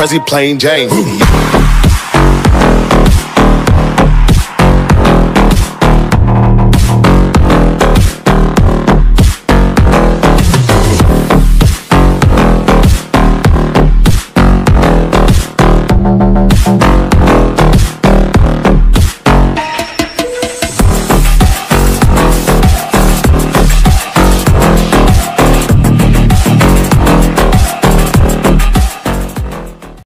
Prezi plain Jane.